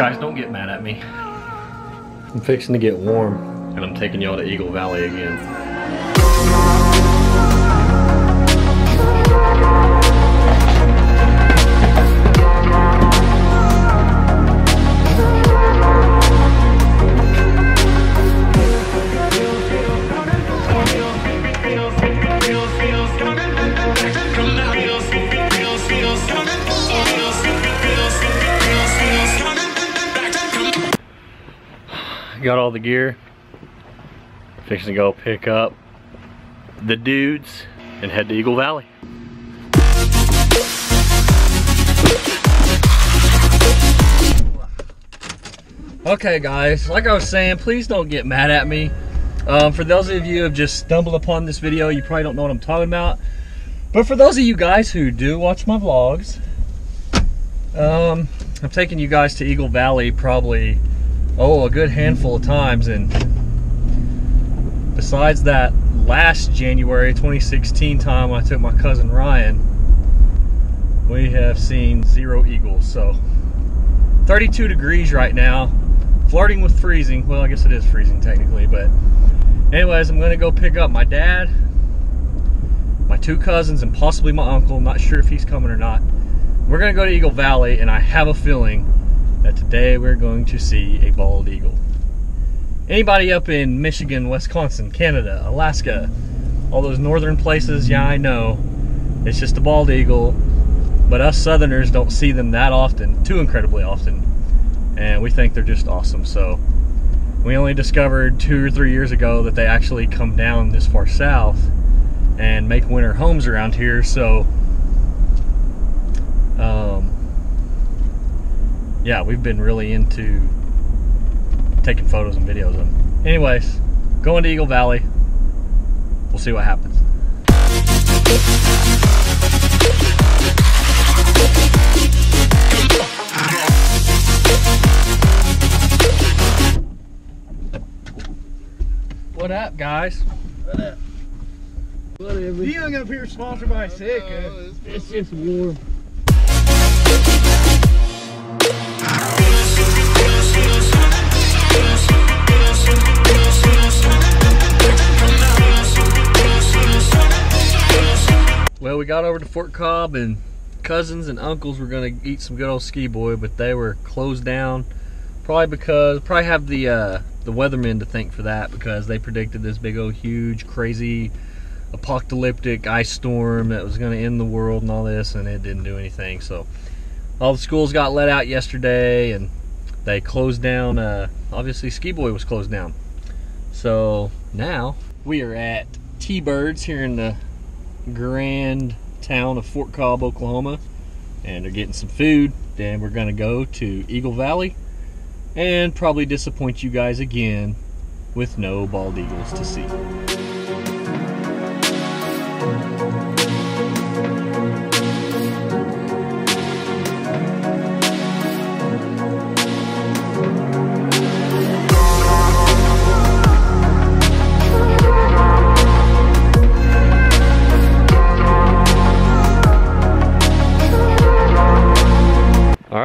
Guys, don't get mad at me. I'm fixing to get warm, and I'm taking y'all to Eagle Valley again. Got all the gear. Fixing to go pick up the dudes and head to Eagle Valley. Okay guys, like I was saying, please don't get mad at me. Um, for those of you who have just stumbled upon this video, you probably don't know what I'm talking about. But for those of you guys who do watch my vlogs, um, I'm taking you guys to Eagle Valley probably, oh, a good handful of times. And besides that last January 2016 time I took my cousin Ryan, we have seen zero eagles. So 32 degrees right now, flirting with freezing. Well, I guess it is freezing technically, but anyways, I'm gonna go pick up my dad, my two cousins, and possibly my uncle. I'm not sure if he's coming or not. We're gonna go to Eagle Valley, and I have a feeling that today we're going to see a bald eagle. Anybody up in Michigan, Wisconsin, Canada, Alaska, all those northern places, yeah, I know. It's just a bald eagle, but us southerners don't see them that often, too incredibly often. And we think they're just awesome. So we only discovered two or three years ago that they actually come down this far south and make winter homes around here. So um, yeah, we've been really into taking photos and videos of them. Anyways, going to Eagle Valley. We'll see what happens. What up, guys? What Whatever. You hung up here sponsored by Sitka. It's just warm. Got over to Fort Cobb and cousins and uncles were gonna eat some good old ski boy, but they were closed down. Probably because probably have the uh, the weathermen to thank for that because they predicted this big old huge crazy apocalyptic ice storm that was gonna end the world and all this, and it didn't do anything. So all the schools got let out yesterday, and they closed down. Uh, obviously, ski boy was closed down. So now we are at T-Birds here in the grand town of Fort Cobb, Oklahoma, and they're getting some food. Then we're gonna go to Eagle Valley and probably disappoint you guys again with no bald eagles to see.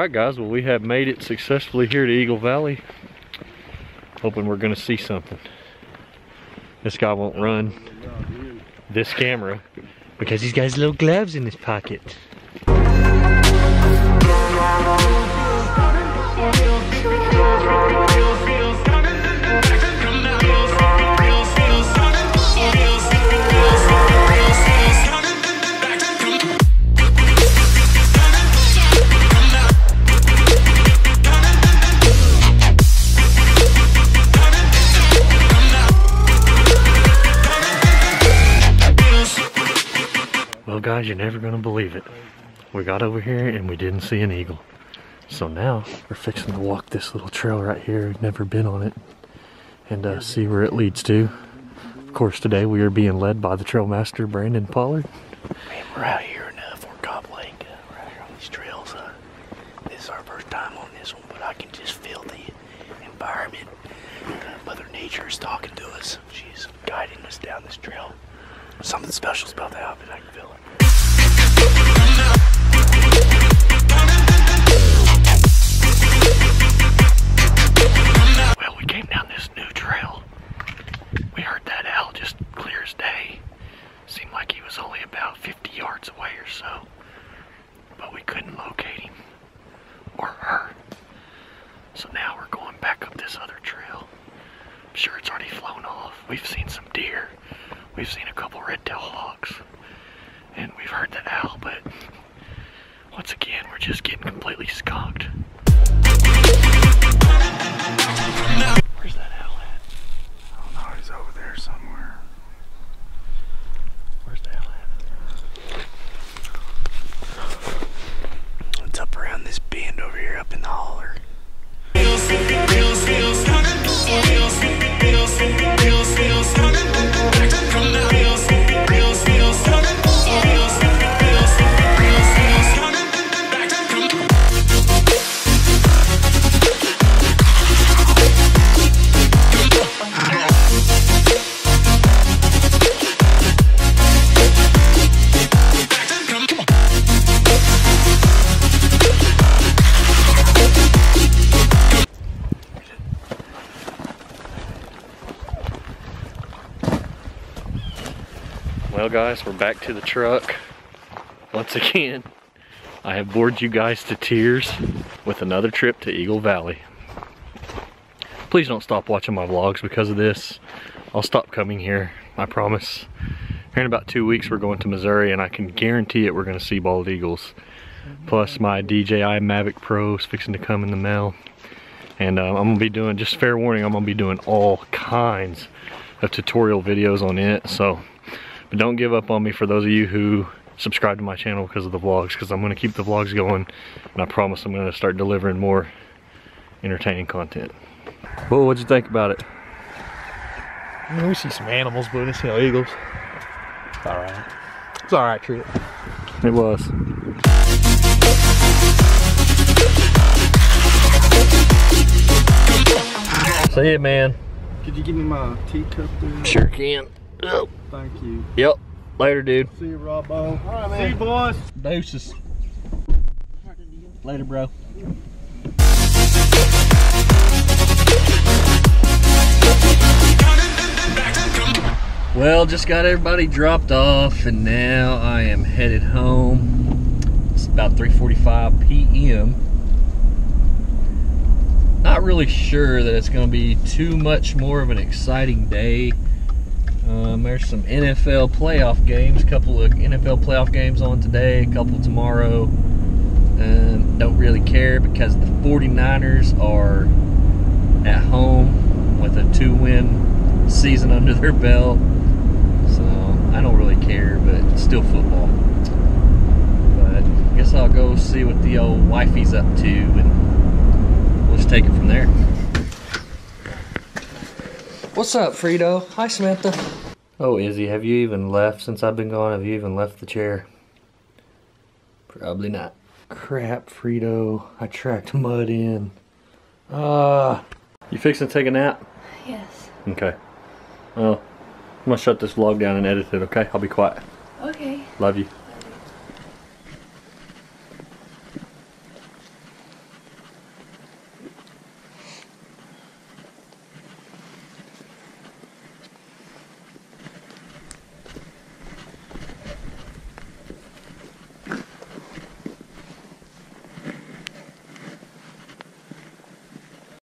Right, guys. Well, we have made it successfully here to Eagle Valley. Hoping we're to see something. This guy won't run this camera because he's got his little gloves in his pocket. Guys, you're never going to believe it. We got over here and we didn't see an eagle. So now we're fixing to walk this little trail right here. We've never been on it and uh, see where it leads to. Of course, today we are being led by the trail master, Brandon Pollard. Man, we're out here in uh, Fort Cobb Lake. Uh, we're out here on these trails. Uh, this is our first time on this one, but I can just feel the environment. Uh, Mother Nature is talking to us. She's guiding us down this trail. Something special's about to happen. I can feel it. We've seen some deer. We've seen a couple red-tailed hawks. And we've heard the owl, but once again, we're just getting completely skunked. Well, guys, we're back to the truck. Once again, I have bored you guys to tears with another trip to Eagle Valley. Please don't stop watching my vlogs because of this. I'll stop coming here, I promise. Here in about two weeks, we're going to Missouri, and I can guarantee it we're going to see bald eagles. Plus, my DJI Mavic Pro is fixing to come in the mail. And uh, I'm to be doing, just fair warning, I'm to be doing all kinds of tutorial videos on it. So, but don't give up on me for those of you who subscribe to my channel because of the vlogs, because I'm going to keep the vlogs going, and I promise I'm going to start delivering more entertaining content. Well, what'd you think about it? I mean, we see some animals, but we didn't see no eagles. It's alright. It's alright trip. It was. See you, man. Could you give me my teacup there? Sure can. Yep. Thank you. Yep. Later, dude. See you, Robbo. Alright, man. See you, boys. Deuces. Later, bro. Well, just got everybody dropped off, and now I am headed home. It's about 3:45 p.m. Not really sure that it's going to be too much more of an exciting day. Um, there's some NFL playoff games, a couple of NFL playoff games on today, a couple tomorrow. Um, don't really care because the 49ers are at home with a two win season under their belt. So I don't really care, but it's still football. But I guess I'll go see what the old wifey's up to and we'll just take it from there. What's up, Frito? Hi, Samantha. Oh, Izzy, have you even left since I've been gone? Have you even left the chair? Probably not. Crap, Frito. I tracked mud in. Ah. you fixing to take a nap? Yes. Okay. Well, I'm gonna shut this vlog down and edit it, okay? I'll be quiet. Okay. Love you.